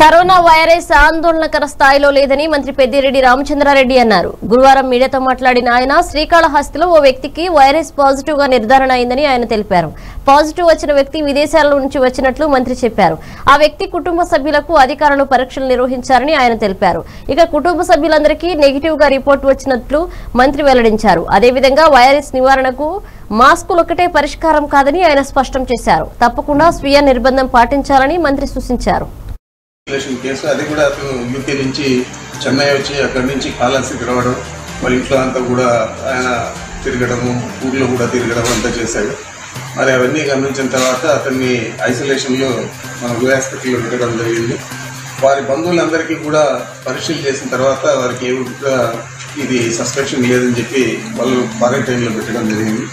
Corona virus ఆందోళనకర స్థాయిలో లేదని మంత్రి పెద్దిరెడ్డి రామచంద్రారెడ్డి అన్నారు. గురువారం మీడియాతో మాట్లాడిన ఆయన శ్రీకాళహస్తిలో ఓ వ్యక్తికి వైరస్ పాజిటివ్గా నిర్ధారణ అయిందని ఆయన తెలిపారు. పాజిటివ్ వచ్చిన వ్యక్తి విదేశాల నుంచి వచ్చినట్లు మంత్రి చెప్పారు. ఆ వ్యక్తి కుటుంబ సభ్యులకు అధికారులు పరీక్షలు నిర్వహించారని ఆయన తెలిపారు. ఇక కుటుంబ సభ్యులందరికీ నెగిటివ్గా రిపోర్ట్ వచ్చినట్లు మంత్రి వెల్లడించారు. అదేవిధంగా వైరస్ నివారణకు మాస్కులు ఒకటే పరిష్కారం కాదని ఆయన స్పష్టం చేశారు. తప్పకుండా స్వీయ నిర్బంధం పాటించాలని మంత్రి సూచించారు. రిలేషన్ కేసు అది కూడా అతను యూకే నుంచి చెన్నై వచ్చి అక్కడి నుంచి కాలాసికి రావడం మరి ఇంట్లో అంతా కూడా ఆయన తిరగడము ఊర్లో కూడా తిరగడం అంతా చేశాడు. మరి అవన్నీ గమనించిన తర్వాత అతన్ని ఐసోలేషన్లో మన గు హాస్పిటల్లో పెట్టడం జరిగింది. వారి బంధువులందరికీ కూడా పరీక్షలు చేసిన తర్వాత వారికి ఏ ఇది సస్పెక్షన్ లేదని చెప్పి వాళ్ళు క్వారంటైన్లో పెట్టడం జరిగింది.